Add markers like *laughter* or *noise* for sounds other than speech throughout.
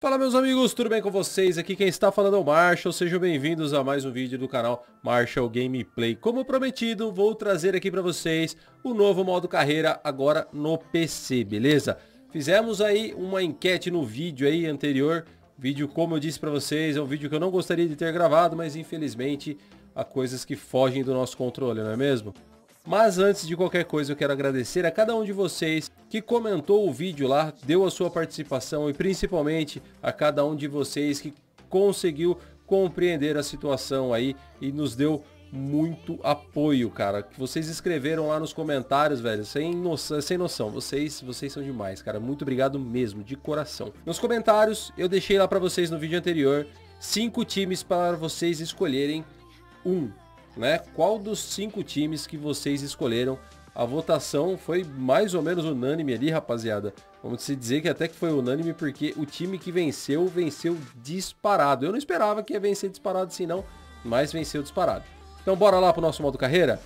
Fala meus amigos, tudo bem com vocês? Aqui quem está falando é o Marshall, sejam bem-vindos a mais um vídeo do canal Marshall Gameplay. Como prometido, vou trazer aqui para vocês o novo modo carreira agora no PC, beleza? Fizemos aí uma enquete no vídeo aí anterior, vídeo como eu disse para vocês, é um vídeo que eu não gostaria de ter gravado, mas infelizmente há coisas que fogem do nosso controle, não é mesmo? Mas antes de qualquer coisa, eu quero agradecer a cada um de vocês que comentou o vídeo lá, deu a sua participação e principalmente a cada um de vocês que conseguiu compreender a situação aí e nos deu muito apoio, cara. Que vocês escreveram lá nos comentários, velho, sem noção, sem noção. Vocês, vocês são demais, cara. Muito obrigado mesmo, de coração. Nos comentários, eu deixei lá para vocês no vídeo anterior cinco times para vocês escolherem um né? Qual dos cinco times que vocês escolheram? A votação foi mais ou menos unânime ali, rapaziada. Vamos dizer que até que foi unânime porque o time que venceu, venceu disparado. Eu não esperava que ia vencer disparado assim não, mas venceu disparado. Então bora lá pro nosso modo carreira?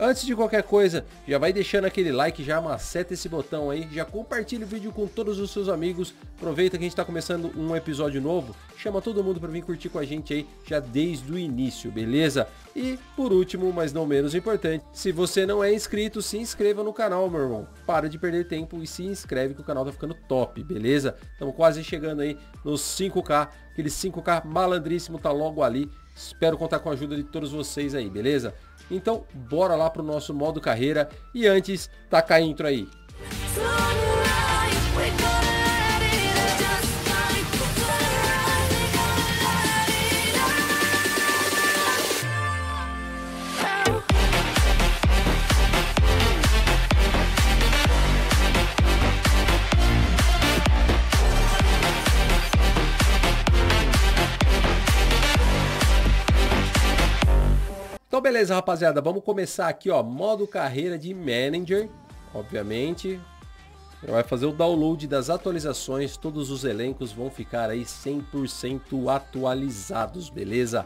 Antes de qualquer coisa, já vai deixando aquele like, já maceta esse botão aí, já compartilha o vídeo com todos os seus amigos, aproveita que a gente está começando um episódio novo, chama todo mundo para vir curtir com a gente aí já desde o início, beleza? E por último, mas não menos importante, se você não é inscrito, se inscreva no canal, meu irmão. Para de perder tempo e se inscreve que o canal tá ficando top, beleza? Estamos quase chegando aí nos 5K, aquele 5K malandríssimo tá logo ali. Espero contar com a ajuda de todos vocês aí, beleza? Então, bora lá pro nosso modo carreira. E antes, taca a intro aí. Então beleza, rapaziada, vamos começar aqui, ó, modo carreira de Manager, obviamente. Vai fazer o download das atualizações, todos os elencos vão ficar aí 100% atualizados, beleza?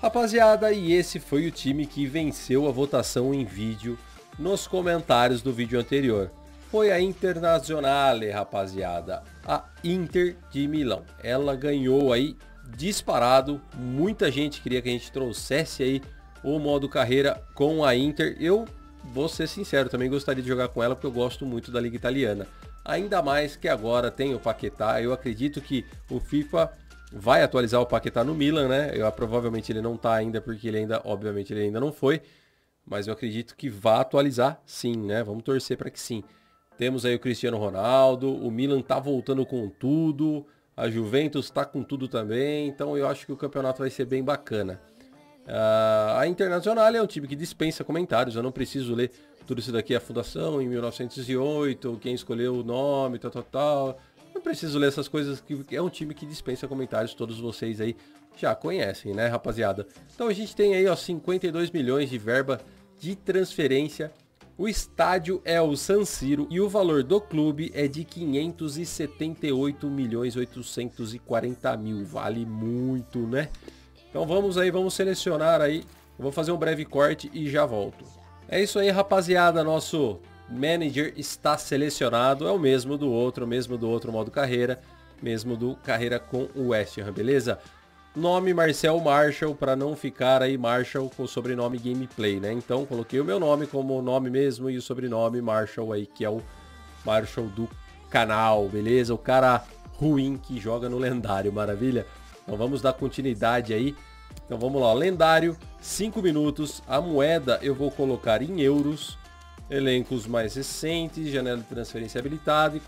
Rapaziada, e esse foi o time que venceu a votação em vídeo nos comentários do vídeo anterior. Foi a Internazionale, rapaziada, a Inter de Milão. Ela ganhou aí disparado. Muita gente queria que a gente trouxesse aí o modo carreira com a Inter. Eu vou ser sincero, também gostaria de jogar com ela porque eu gosto muito da Liga Italiana. Ainda mais que agora tem o Paquetá. Eu acredito que o FIFA vai atualizar o Paquetá no Milan, né? Eu, provavelmente ele não tá ainda porque ele ainda, obviamente, ele ainda não foi. Mas eu acredito que vai atualizar sim, né? Vamos torcer para que sim. Temos aí o Cristiano Ronaldo, o Milan tá voltando com tudo. A Juventus está com tudo também, então eu acho que o campeonato vai ser bem bacana. Uh, a Internacional é um time que dispensa comentários, eu não preciso ler tudo isso daqui, a fundação em 1908, quem escolheu o nome, tal, tal, tal. Não preciso ler essas coisas, que é um time que dispensa comentários, todos vocês aí já conhecem, né, rapaziada? Então a gente tem aí, ó, 52 milhões de verba de transferência o estádio é o San Siro e o valor do clube é de 578 milhões 840 mil. Vale muito, né? Então vamos aí, vamos selecionar aí. Eu vou fazer um breve corte e já volto. É isso aí, rapaziada. Nosso manager está selecionado. É o mesmo do outro, mesmo do outro modo carreira. Mesmo do carreira com o West Ham, beleza? Nome Marcel Marshall, para não ficar aí Marshall com o sobrenome Gameplay, né? Então coloquei o meu nome como nome mesmo e o sobrenome Marshall aí, que é o Marshall do canal, beleza? O cara ruim que joga no lendário, maravilha? Então vamos dar continuidade aí. Então vamos lá, lendário, 5 minutos. A moeda eu vou colocar em euros. Elencos mais recentes, janela de transferência habilitada e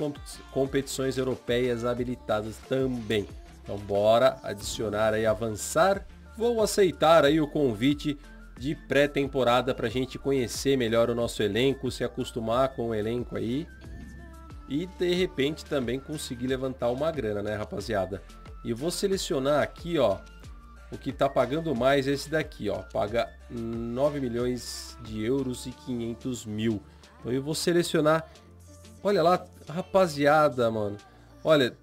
competições europeias habilitadas também. Então bora adicionar aí, avançar. Vou aceitar aí o convite de pré-temporada para a gente conhecer melhor o nosso elenco, se acostumar com o elenco aí. E de repente também conseguir levantar uma grana, né rapaziada? E vou selecionar aqui, ó, o que tá pagando mais esse daqui, ó. Paga 9 milhões de euros e 500 mil. Então eu vou selecionar... Olha lá, rapaziada, mano. Olha,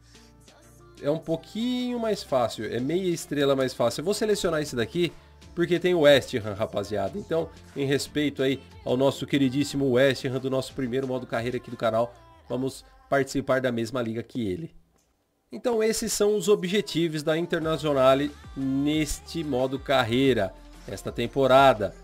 é um pouquinho mais fácil, é meia estrela mais fácil. Eu vou selecionar esse daqui porque tem o West Ham, rapaziada. Então, em respeito aí ao nosso queridíssimo West Ham do nosso primeiro modo carreira aqui do canal, vamos participar da mesma liga que ele. Então esses são os objetivos da Internazionale neste modo carreira, esta temporada.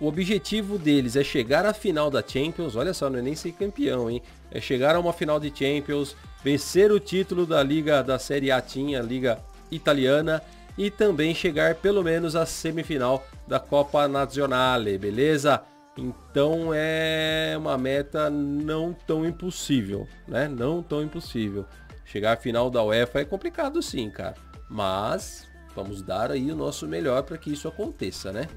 O objetivo deles é chegar à final da Champions, olha só, não é nem ser campeão, hein? É chegar a uma final de Champions, vencer o título da Liga da Série A tinha, Liga Italiana, e também chegar pelo menos à semifinal da Copa Nazionale, beleza? Então é uma meta não tão impossível, né? Não tão impossível. Chegar à final da UEFA é complicado sim, cara. Mas vamos dar aí o nosso melhor para que isso aconteça, né?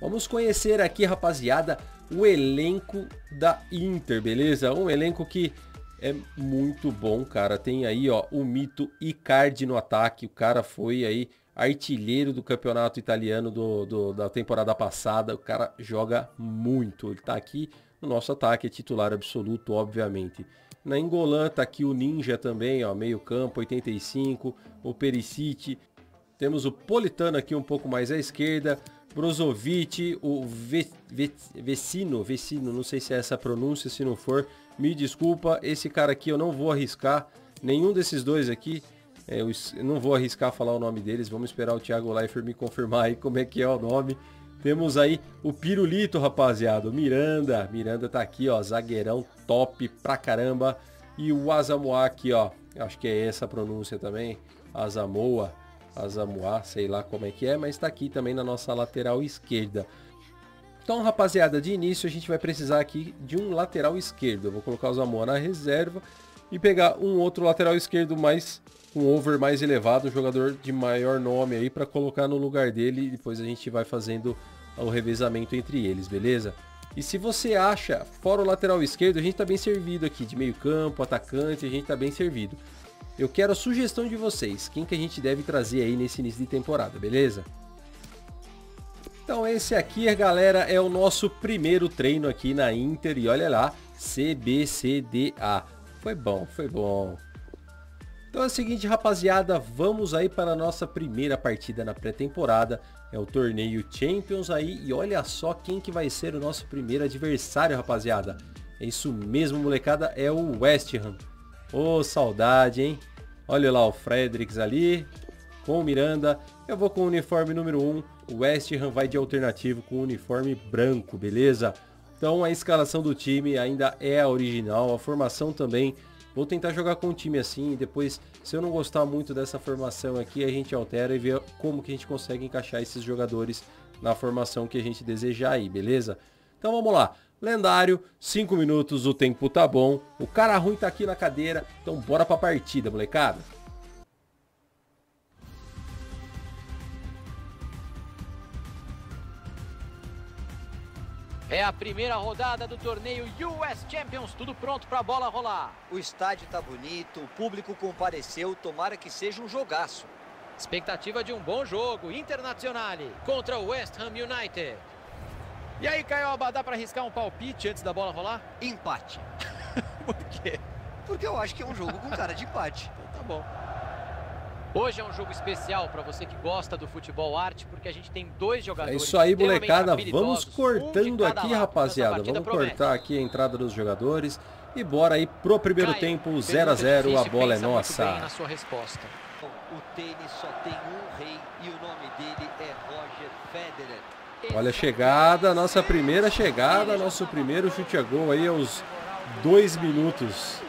Vamos conhecer aqui, rapaziada, o elenco da Inter, beleza? Um elenco que é muito bom, cara. Tem aí, ó, o mito Icardi no ataque. O cara foi aí artilheiro do campeonato italiano do, do, da temporada passada. O cara joga muito. Ele tá aqui no nosso ataque, é titular absoluto, obviamente. Na Engolan tá aqui o Ninja também, ó, meio campo, 85. O Perisic. Temos o Politano aqui um pouco mais à esquerda. Brozovic, o Ve Ve Vecino, Vecino, não sei se é essa pronúncia, se não for, me desculpa. Esse cara aqui eu não vou arriscar, nenhum desses dois aqui, é, eu não vou arriscar falar o nome deles, vamos esperar o Thiago Leifert me confirmar aí como é que é o nome. Temos aí o Pirulito, rapaziada, o Miranda, Miranda tá aqui, ó, zagueirão top pra caramba. E o Azamoa aqui, ó, acho que é essa a pronúncia também, Azamoa. Azamuá, sei lá como é que é, mas está aqui também na nossa lateral esquerda. Então, rapaziada, de início a gente vai precisar aqui de um lateral esquerdo. Eu vou colocar o Zamoa na reserva e pegar um outro lateral esquerdo mais um over mais elevado, um jogador de maior nome aí para colocar no lugar dele e depois a gente vai fazendo o revezamento entre eles, beleza? E se você acha, fora o lateral esquerdo, a gente está bem servido aqui, de meio campo, atacante, a gente está bem servido. Eu quero a sugestão de vocês, quem que a gente deve trazer aí nesse início de temporada, beleza? Então esse aqui, galera, é o nosso primeiro treino aqui na Inter e olha lá, CBCDA. Foi bom, foi bom. Então é o seguinte, rapaziada, vamos aí para a nossa primeira partida na pré-temporada. É o torneio Champions aí e olha só quem que vai ser o nosso primeiro adversário, rapaziada. É isso mesmo, molecada, é o West Ham. Ô, oh, saudade, hein? Olha lá o Fredericks ali, com o Miranda. Eu vou com o uniforme número 1. O West Ham vai de alternativo com o uniforme branco, beleza? Então a escalação do time ainda é a original, a formação também. Vou tentar jogar com um time assim e depois, se eu não gostar muito dessa formação aqui, a gente altera e vê como que a gente consegue encaixar esses jogadores na formação que a gente desejar aí, beleza? Então vamos lá. Lendário, 5 minutos, o tempo tá bom. O cara ruim tá aqui na cadeira, então bora pra partida, molecada. É a primeira rodada do torneio US Champions, tudo pronto para a bola rolar. O estádio tá bonito, o público compareceu, tomara que seja um jogaço. Expectativa de um bom jogo, Internazionale contra o West Ham United. E aí, Caioba, dá para arriscar um palpite antes da bola rolar? Empate. *laughs* Por quê? Porque eu acho que é um jogo com cara de empate. Então tá bom. Hoje é um jogo especial para você que gosta do futebol arte, porque a gente tem dois jogadores. É isso aí, molecada. Vamos cortando um aqui, lado. rapaziada. Vamos promete. cortar aqui a entrada dos jogadores. E bora aí pro primeiro Caio, tempo, 0 a 0 A bola é nossa. na sua resposta. O tênis só tem um rei e o nome dele é Roger Federer. Olha a chegada, nossa primeira chegada, nosso primeiro chute a gol aí aos dois minutos.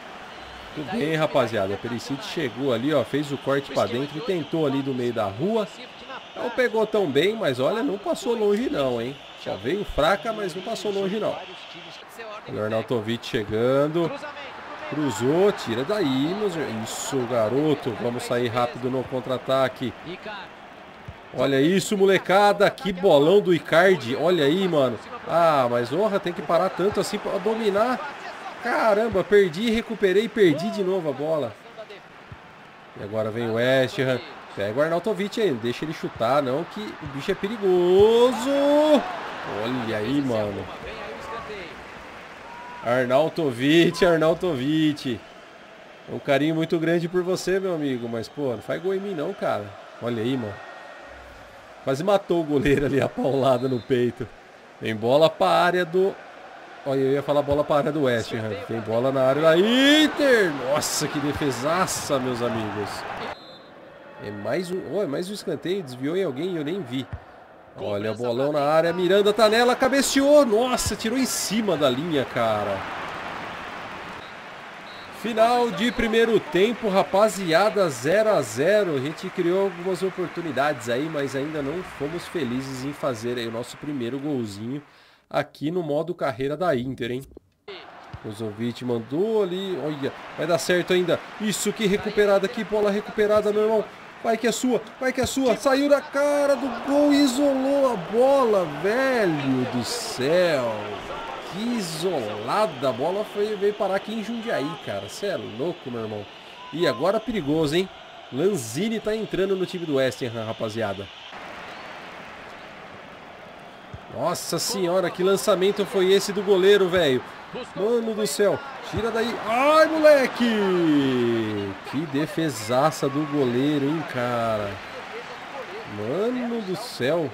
Tudo bem, rapaziada. Perisic chegou ali, ó, fez o corte para dentro e tentou ali do meio da rua. Não pegou tão bem, mas olha, não passou longe não, hein. Já veio fraca, mas não passou longe não. Olha o Arnautovic chegando. Cruzou, tira daí, meus... Isso, garoto. Vamos sair rápido no contra-ataque. Olha isso, molecada. Que bolão do Icardi. Olha aí, mano. Ah, mas honra, tem que parar tanto assim para dominar. Caramba, perdi, recuperei, perdi de novo a bola. E agora vem o West Ham. Pega o Arnautovic aí, deixa ele chutar, não, que o bicho é perigoso. Olha aí, mano. Arnautovic, Arnautovic. Um carinho muito grande por você, meu amigo, mas, pô, não faz gol em mim não, cara. Olha aí, mano. Quase matou o goleiro ali, a paulada no peito. Vem bola para a área do Olha, eu ia falar bola para a área do West Ham. Tem bola na área da Inter. Nossa, que defesaça, meus amigos. É mais um, oh, é mais um escanteio. Desviou em alguém e eu nem vi. Olha, bolão na área. Miranda tá nela, cabeceou. Nossa, tirou em cima da linha, cara. Final de primeiro tempo, rapaziada, 0 a 0 A gente criou algumas oportunidades aí, mas ainda não fomos felizes em fazer o nosso primeiro golzinho aqui no modo carreira da Inter, hein? O Zovic mandou ali, olha, vai dar certo ainda. Isso, que recuperada aqui, bola recuperada, meu irmão. Vai que é sua, vai que é sua. Saiu da cara do gol e isolou a bola, velho do céu. Que isolada. A bola foi, veio parar aqui em Jundiaí, cara. Você é louco, meu irmão. E agora perigoso, hein? Lanzini tá entrando no time do West Ham, rapaziada. Nossa senhora, que lançamento foi esse do goleiro, velho. Mano do céu. Tira daí. Ai, moleque! Que defesaça do goleiro, hein, cara. Mano do céu.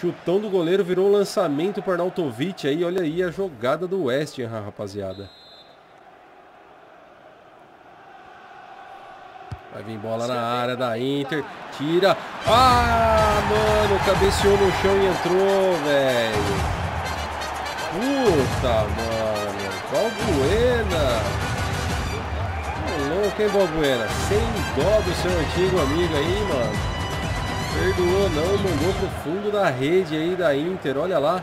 Chutão do goleiro virou um lançamento para Arnautovic aí. Olha aí a jogada do West Ham, rapaziada. Vai vir bola na área da Inter. Tira. Ah, mano, cabeceou no chão e entrou, velho. Puta, mano. Balbuena. louco, hein, Balbuena? Sem dó do seu antigo amigo aí, mano. Perdoou não, mandou pro fundo da rede aí da Inter, olha lá.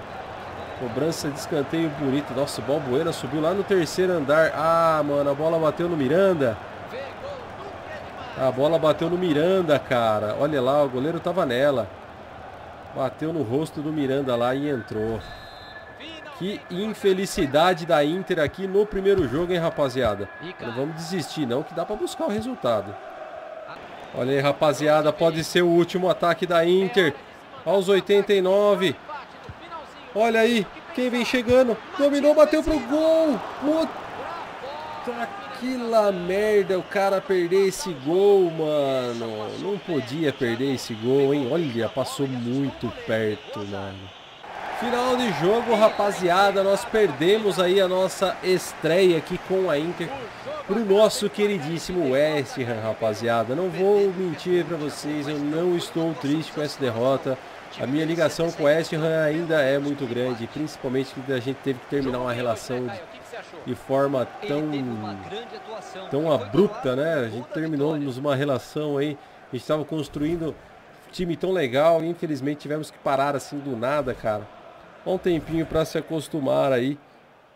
Cobrança de escanteio bonito. Nossa, o Balbuena subiu lá no terceiro andar. Ah, mano, a bola bateu no Miranda. A bola bateu no Miranda, cara. Olha lá, o goleiro tava nela. Bateu no rosto do Miranda lá e entrou. Que infelicidade da Inter aqui no primeiro jogo, hein, rapaziada. Não vamos desistir não, que dá pra buscar o resultado. Olha aí, rapaziada, pode ser o último ataque da Inter. Aos 89. Olha aí, quem vem chegando. Dominou, bateu pro gol. Puta que la merda o cara perder esse gol, mano. Não podia perder esse gol, hein? Olha, passou muito perto, mano. Final de jogo, rapaziada. Nós perdemos aí a nossa estreia aqui com a Inter pro nosso queridíssimo West Ham, rapaziada. Não vou mentir para vocês, eu não estou triste com essa derrota. A minha ligação com o West Ham ainda é muito grande, principalmente que a gente teve que terminar uma relação de, de forma tão tão abrupta, né? A gente terminou uma relação aí, a gente estava construindo um time tão legal e infelizmente tivemos que parar assim do nada, cara. Um tempinho para se acostumar aí.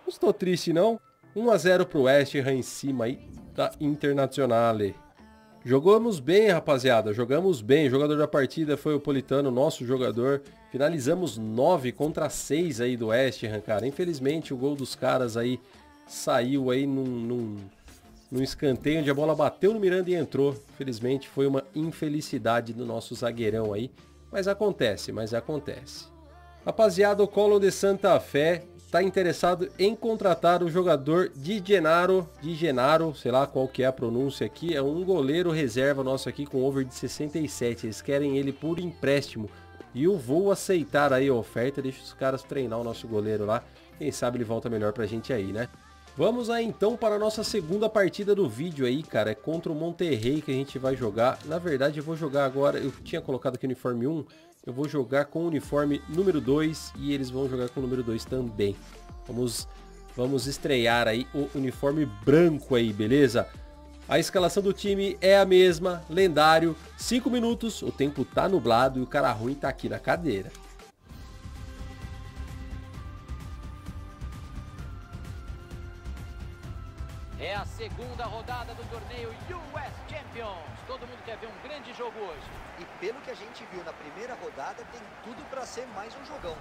Não estou triste não. 1 a 0 pro West Ham em cima aí da Internazionale. Jogamos bem, rapaziada. Jogamos bem. O jogador da partida foi o Politano, nosso jogador. Finalizamos 9 contra 6 aí do West Ham, cara. Infelizmente o gol dos caras aí saiu aí num, num, num escanteio onde a bola bateu no Miranda e entrou. Infelizmente foi uma infelicidade do nosso zagueirão aí. Mas acontece, mas acontece. Rapaziada, o Colon de Santa Fé está interessado em contratar o jogador Di Genaro, Di Genaro, sei lá qual que é a pronúncia aqui, é um goleiro reserva nosso aqui com over de 67. Eles querem ele por empréstimo. E eu vou aceitar aí a oferta, deixa os caras treinar o nosso goleiro lá. Quem sabe ele volta melhor pra gente aí, né? Vamos aí então para a nossa segunda partida do vídeo aí, cara. É contra o Monterrey que a gente vai jogar. Na verdade eu vou jogar agora, eu tinha colocado aqui o uniforme 1, eu vou jogar com o uniforme número 2 e eles vão jogar com o número 2 também. Vamos, vamos estrear aí o uniforme branco aí, beleza? A escalação do time é a mesma, lendário, 5 minutos, o tempo tá nublado e o cara ruim tá aqui na cadeira. Segunda rodada do torneio US Champions. Todo mundo quer ver um grande jogo hoje. E pelo que a gente viu na primeira rodada, tem tudo para ser mais um jogão.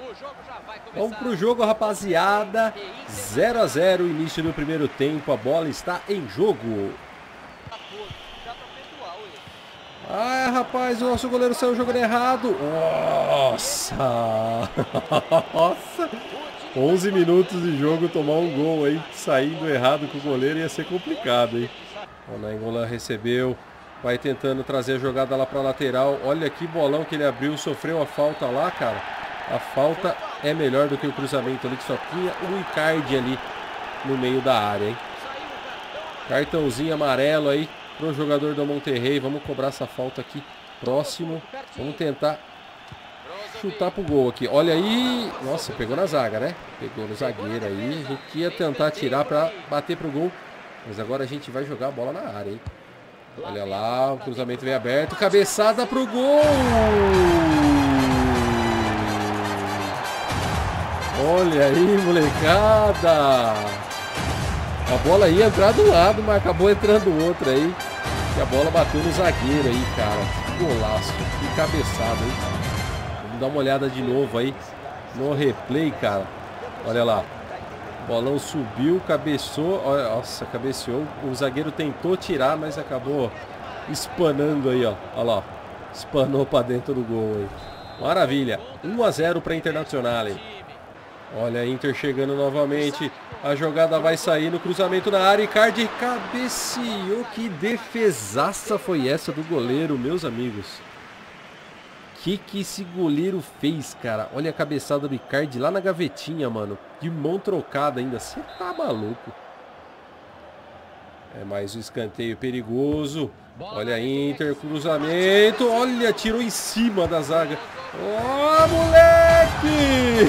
O jogo já vai começar. Vamos pro jogo, rapaziada. 0 a 0 início do primeiro tempo. A bola está em jogo. Ah, rapaz, o nosso goleiro saiu jogando errado. Nossa! *laughs* Nossa! 11 minutos de jogo, tomar um gol aí, saindo errado com o goleiro ia ser complicado, hein? O Nainggolan recebeu, vai tentando trazer a jogada lá para lateral. Olha que bolão que ele abriu, sofreu a falta lá, cara. A falta é melhor do que o cruzamento ali que só tinha o Icardi ali no meio da área, hein? Cartãozinho amarelo aí pro jogador do Monterrey. Vamos cobrar essa falta aqui próximo. Vamos tentar chutar pro gol aqui. Olha aí. Nossa, pegou na zaga, né? Pegou no zagueiro aí. A gente ia tentar tirar para bater pro gol. Mas agora a gente vai jogar a bola na área, hein? Olha lá, o cruzamento vem aberto. Cabeçada pro gol! Olha aí, molecada! A bola ia entrar do lado, mas acabou entrando outro aí. E a bola bateu no zagueiro aí, cara. Que golaço, que cabeçada, hein? Vamos dar uma olhada de novo aí no replay, cara. Olha lá. O bolão subiu, cabeçou. Nossa, cabeceou. O zagueiro tentou tirar, mas acabou espanando aí, ó. Olha lá. Espanou para dentro do gol aí. Maravilha. 1 a 0 para Internacional. Hein? Olha a Inter chegando novamente. A jogada vai sair no cruzamento na área. Icardi cabeceou. Que defesaça foi essa do goleiro, meus amigos que que esse goleiro fez, cara? Olha a cabeçada do Icardi lá na gavetinha, mano. De mão trocada ainda. Você tá maluco. É mais um escanteio perigoso. Olha a Inter, cruzamento. Olha, tirou em cima da zaga. Ó, oh, moleque!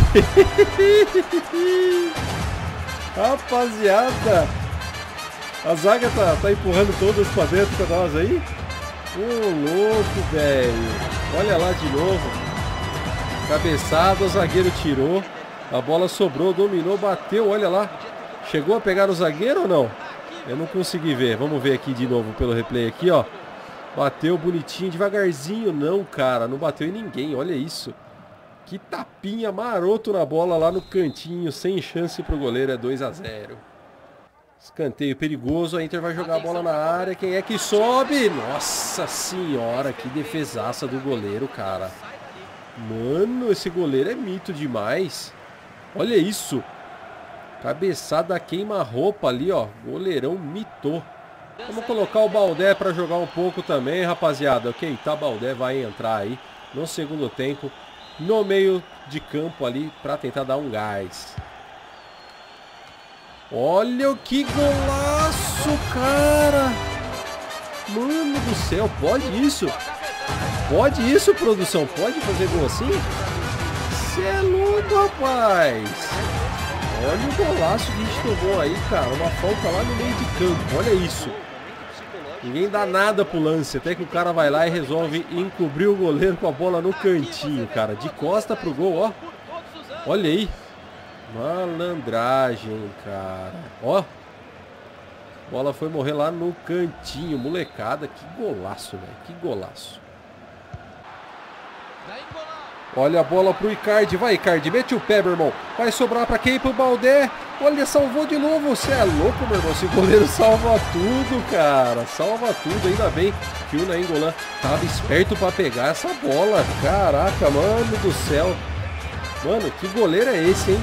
*laughs* Rapaziada. A zaga tá, tá empurrando todas pra dentro pra nós aí. Ô, louco, velho. Olha lá de novo. Cabeçada, o zagueiro tirou. A bola sobrou, dominou, bateu, olha lá. Chegou a pegar o zagueiro ou não? Eu não consegui ver. Vamos ver aqui de novo pelo replay aqui, ó. Bateu bonitinho, devagarzinho. Não, cara, não bateu em ninguém. Olha isso. Que tapinha maroto na bola lá no cantinho, sem chance pro goleiro. É 2 a 0. Escanteio perigoso, a Inter vai jogar a bola na área. Quem é que sobe? Nossa senhora, que defesaça do goleiro, cara. Mano, esse goleiro é mito demais. Olha isso. Cabeçada queima-roupa ali, ó. Goleirão mitou. Vamos colocar o Baldé para jogar um pouco também, rapaziada. Ok, tá, Baldé vai entrar aí no segundo tempo. No meio de campo ali para tentar dar um gás. Olha o que golaço, cara! Mano do céu, pode isso? Pode isso, produção? Pode fazer gol assim? Você é louco, rapaz! Olha o golaço que a gente tomou aí, cara. Uma falta lá no meio de campo. Olha isso. Ninguém dá nada pro lance. Até que o cara vai lá e resolve encobrir o goleiro com a bola no cantinho, cara. De costa pro gol, ó. Olha aí. Malandragem, cara. Ó. Bola foi morrer lá no cantinho. Molecada, que golaço, velho. Que golaço. Olha a bola pro Icardi. Vai, Icardi. Mete o pé, meu irmão. Vai sobrar pra quem? Pro Baldé. Olha, salvou de novo. Você é louco, meu irmão. Esse goleiro salva tudo, cara. Salva tudo. Ainda bem que o Nainggolan tava esperto pra pegar essa bola. Caraca, mano do céu. Mano, que goleiro é esse, hein?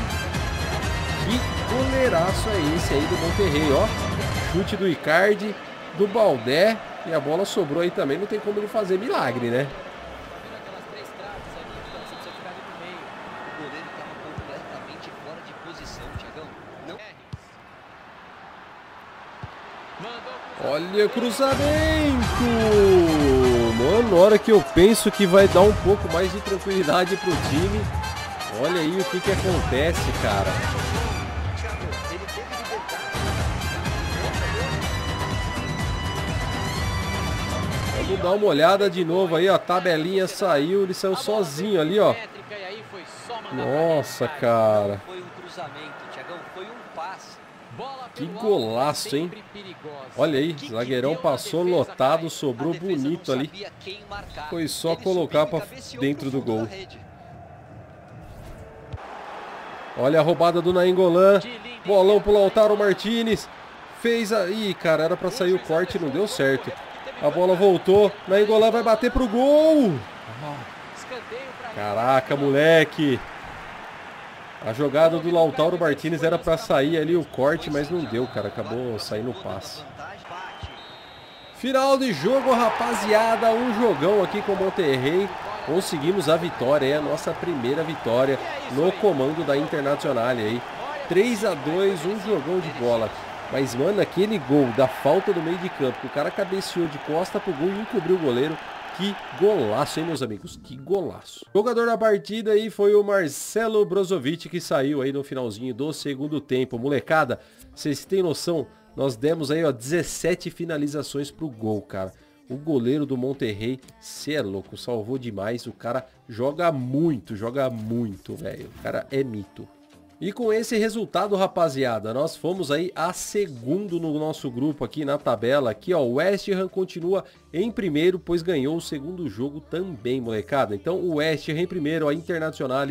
Que goleiraço é esse aí do Monterrey, ó. Chute do Icardi, do Baldé. E a bola sobrou aí também. Não tem como ele fazer milagre, né? Olha o cruzamento! Mano, na hora que eu penso que vai dar um pouco mais de tranquilidade pro time, olha aí o que que acontece, cara. Vamos dar uma olhada de novo aí, ó. A tabelinha saiu, ele saiu sozinho ali, ó. Nossa, cara. Que golaço, hein? Olha aí, zagueirão passou lotado, sobrou bonito ali. Foi só colocar para dentro do gol. Olha a roubada do Nainggolan. Bolão pro Lautaro Martinez. Fez aí, cara, era para sair o corte, não deu certo. A bola voltou. Nainggolan vai bater pro gol. Caraca, moleque. A jogada do Lautaro Martinez era para sair ali o corte, mas não deu, cara. Acabou saindo o passe. Final de jogo, rapaziada. Um jogão aqui com o Monterrey. conseguimos a vitória, é a nossa primeira vitória no comando da Internacional aí. 3 a 2 um jogão de bola. Mas, mano, aquele gol da falta do meio de campo, o cara cabeceou de costa pro gol e encobriu o goleiro. Que golaço, hein, meus amigos? Que golaço. O jogador da partida aí foi o Marcelo Brozovic, que saiu aí no finalzinho do segundo tempo. Molecada, vocês têm noção? Nós demos aí, ó, 17 finalizações pro gol, cara. O goleiro do Monterrey, cê é louco, salvou demais. O cara joga muito, joga muito, velho. O cara é mito. E com esse resultado, rapaziada, nós fomos aí a segundo no nosso grupo aqui na tabela. Aqui, ó, o West Ham continua em primeiro, pois ganhou o segundo jogo também, molecada. Então, o West Ham em primeiro, a Internacional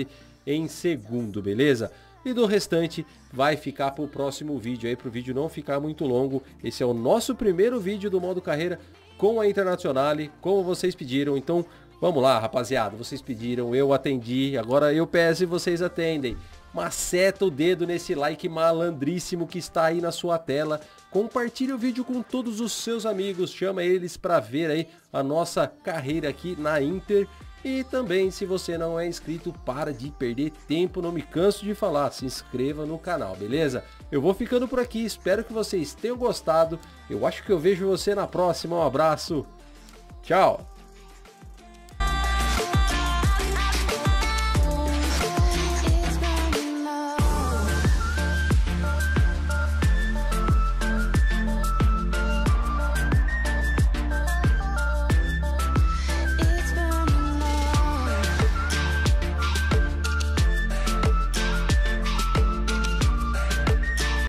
em segundo, beleza? E do restante vai ficar para o próximo vídeo aí, para o vídeo não ficar muito longo. Esse é o nosso primeiro vídeo do modo carreira com a Internacional, como vocês pediram. Então, vamos lá, rapaziada, vocês pediram, eu atendi, agora eu peço e vocês atendem maceta o dedo nesse like malandríssimo que está aí na sua tela. Compartilhe o vídeo com todos os seus amigos, chama eles para ver aí a nossa carreira aqui na Inter. E também, se você não é inscrito, para de perder tempo, não me canso de falar, se inscreva no canal, beleza? Eu vou ficando por aqui, espero que vocês tenham gostado. Eu acho que eu vejo você na próxima, um abraço, tchau!